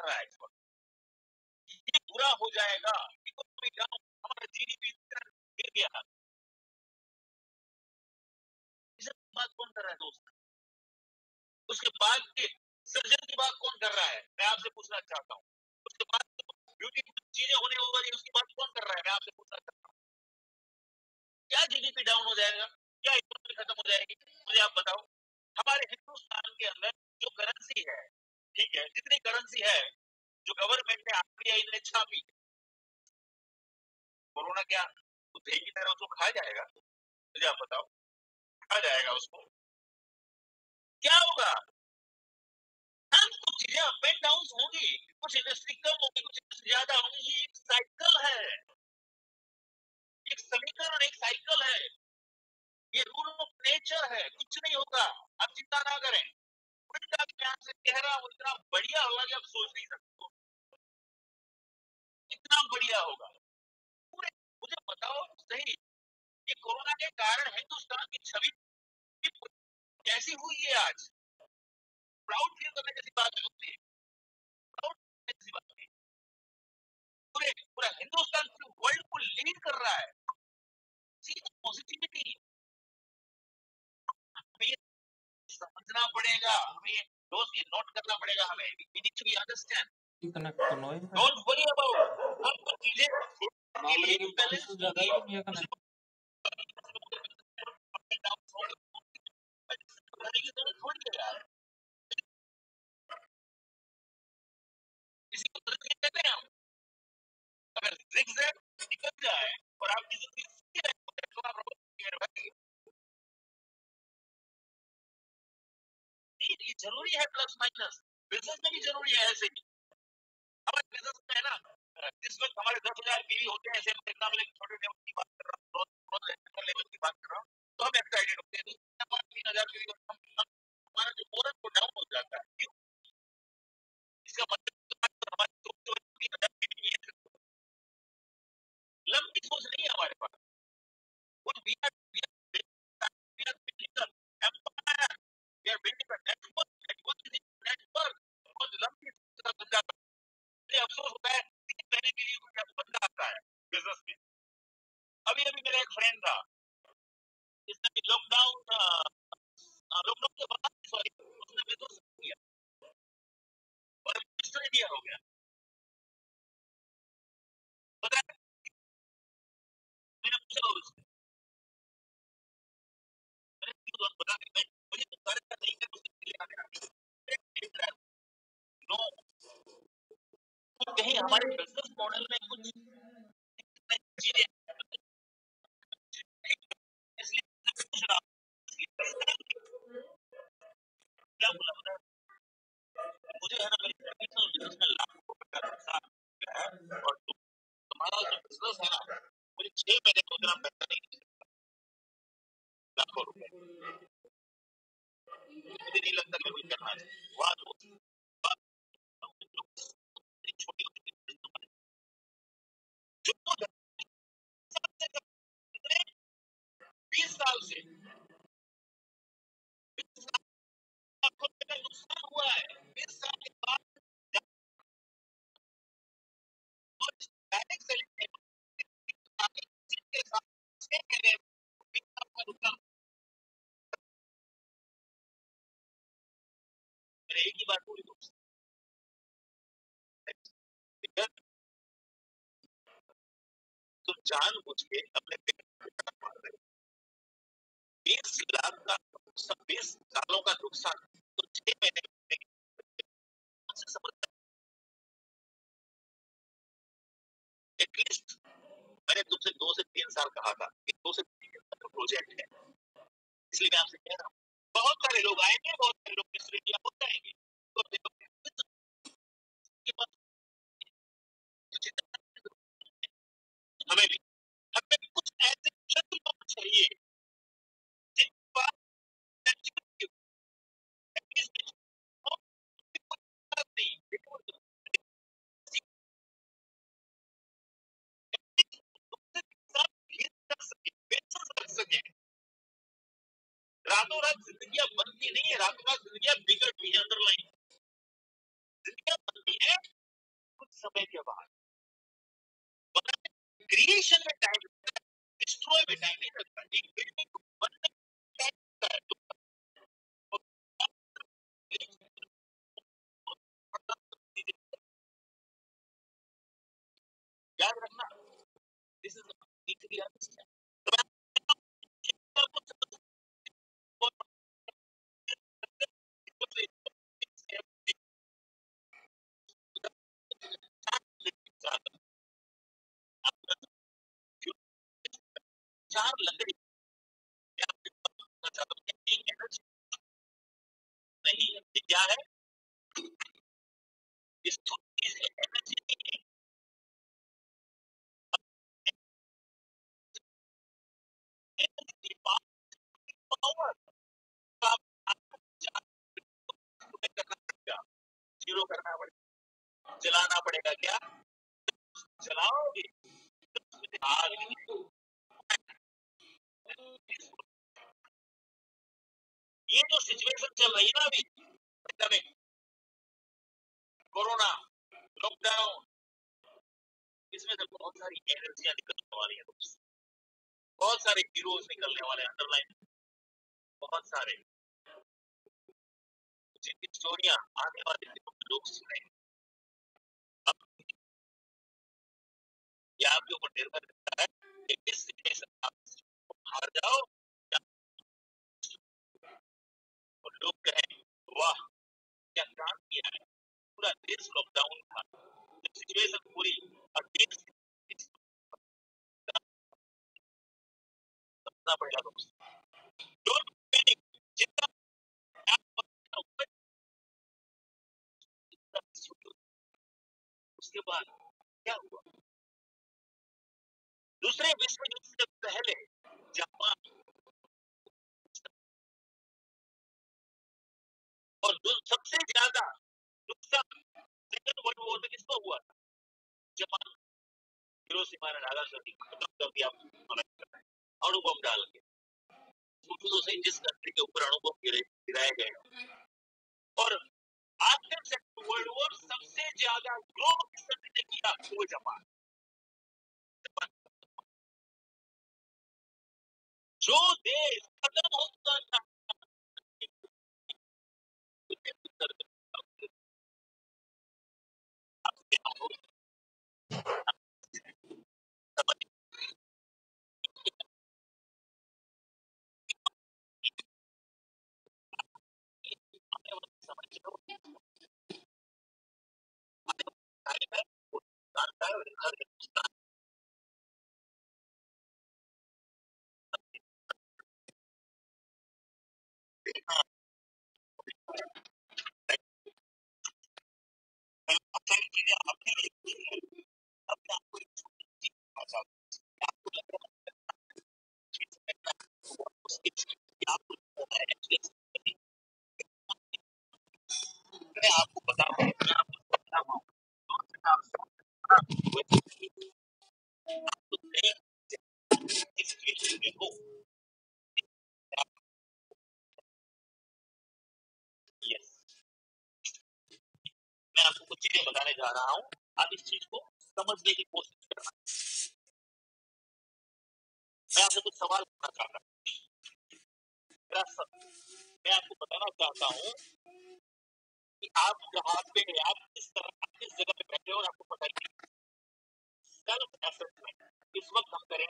कर रहा है इस वक्त ये बुरा हो जाएगा हमारा जीडीपी गिर गया। इसे बात कौन कर रहा है दोस्त? उसके बाद के सर्जन की बात कौन कर रहा है? मैं आपसे पूछना चाहता हूँ। उसके बाद ब्यूटी चीज़ें होने वाली उसकी बात कौन कर रहा है? मैं आपसे पूछना चाहता हूँ। क्या जीडीपी डाउन हो जाएगा? क्या इकोनॉमी खत्म हो जाएगी? मुझे आप बताओ। हमारे हिंदुस्तान के अंदर जो करेंसी है ठीक है, जितनी करेंसी है, जो गवर्नमेंट ने आरबीआई ने छापी। कोरोना क्या तो दही की तरह उसको खा जाएगा? मुझे आप बताओ खा जाएगा उसको? क्या होगा? हाँ कुछ चीज़ें अप एंड डाउन होंगी। कुछ इंडस्ट्री कम होगी, कुछ इंडस्ट्री ज़्यादा होंगी। एक साइकिल है। एक समीकरण एक साइकिल है। ये रूल ऑफ़ नेचर है। कुछ नहीं होगा। आप चिंता ना करें। कह रहा हूँ इतना बढ़िया होगा कि आप सोच नहीं सकते इतना बढ़िया होगा। पूरे, मुझे बताओ, सही? ये कोरोना के कारण हिंदुस्तान की छवि कैसी हुई है आज? प्राउड फील करने जैसी बात नहीं होती है। प्राउड जैसी बात है। पूरे, पूरा हिंदुस्तान, पूरे वर्ल्ड को लीड कर रहा है। पॉजिटिविटी समझना पड़ेगा, हमें दोस्त ये नोट करना पड़ेगा हमें। We need to be understand connect तो है? डोंट वरी अबाउट हम कुछ चीज़ें मामले की प्रोसेस ज़्यादा ही नहीं है कनेक्ट इसी को तरक्की कहते हैं हम। अगर zigzag निकल जाए और आपकी ज़िंदगी ज़रूरी है प्लस माइनस बिज़नेस में भी ज़रूरी है ऐसे ही. हमारे बिज़नेस में है ना? जिस वक्त हमारे दस हज़ार बीवी होते हैं, ऐसे छोटे की बात कर रहा हूँ बहुत लेवल की बात कर रहा हूँ तो हम एक्साइटेड होते हैं तीन हज़ार पीवी हमारा जो मोरल को डाउन हो जाता है क्यों इसका मतलब हमारी सोच तीन हज़ार पीवी है लंबी सोच नहीं है हमारे पास वो we are we are we are building a empire we are building a network network is network बहुत लंबी सोच का बंदा मुझे अफसोस होता है तीन महीने के लिए कोई बंदा आता है बिज़नेस में अभी अभी मेरा एक फ्रेंड था इसने लॉकडाउन लॉकडाउन के बाद सॉरी उसने बिज़नेस किया। और मिनिस्टर इंडिया हो गया। पता मैंने पूछा उससे। मैंने बता मैं मुझे सारे का नहीं कर उसने लिया नो तो कहीं हमारे बिज़नेस मॉडल में कुछ चीज़ें इसलिए मैं पूछ रहा हूँ क्या बोला पता है मुझे है ना मेरी प्रोफेशनल बिज़नेस में लाखों रुपए का नुकसान हो गया है और तुम्हारा जो बिज़नेस है ना मुझे छह महीने में उतना पैसा नहीं दे सकता लाखों रुपए कोई करना चाहिए वहाँ तो छोटी बीस साल से लाखों रुपए का नुकसान हुआ है बीस साल के बाद डायरेक्ट के साथ छह महीने बात बोली दोस्त तो जान बुझ के अपने बीस लाख का बीस सालों का नुकसान तो छह महीने एटलीस्ट मैंने तुमसे दो से तीन साल कहा था कि दो से तीन साल का प्रोजेक्ट है। इसलिए मैं आपसे कह रहा हूँ, बहुत सारे लोग आएँगे, बहुत सारे लोग मिस्र इंडिया हो जाएँगे। समय के बाद। क्रिएशन में टाइम डिस्ट्रॉय में टाइम नहीं लगता एक बिल्डिंग को बनने टाइम तो। याद रखना this is need to be understand चार लकड़ी क्या है ज़ीरो करना पड़ेगा चलाना पड़ेगा क्या? चलाओगे? आगे ये जो सिचुएशन चल रही है ना अभी पेंडेमिक कोरोना लॉकडाउन इसमें से बहुत सारी एनर्जियाँ निकलने वाली है बहुत सारे हीरोज निकलने वाले अंडरलाइन बहुत सारे। जिनकी स्टोरियाँ आने वाले दिनों में लोग अब ये आपके ऊपर निर्भर करता है कि किस सिचुएशन आप हार जाओ और लोग कहें वाह, क्या काम किया है? पूरा देश लॉकडाउन था। सिचुएशन पूरी और देश करना पड़ेगा दोस्त डोंट पैनिक जितना उसके बाद क्या हुआ? दूसरे विश्व युद्ध से पहले जापान और सबसे ज़्यादा नुकसान सेकंड वर्ल्ड वॉर में किसको हुआ? था जापान। हिरोशिमा और नागासाकी खत्म कर दिया। अणु डाल के सोचो तो सही जिस कंट्री के ऊपर अणु गिरे, गिराए गए। और आफ्टर सेकंड वर्ल्ड वॉर सबसे ज़्यादा ग्रो किस कंट्री ने किया? वो जापान। जो देश खत्म होता था मैं आपको बताऊँ मैं आपको बताऊँ देखो मैं आपको कुछ चीज़ें बताने जा रहा हूँ आप इस चीज़ को समझने की कोशिश करना मैं आपसे कुछ सवाल पूछना चाहता हूँ मैं आपको बताना चाहता हूँ कि आप जहाँ पे आप किस तरह, आप किस जगह पे बैठे हो और आपको पता ही नहीं। सेल्फ एसेसमेंट इस वक्त हम करेंगे।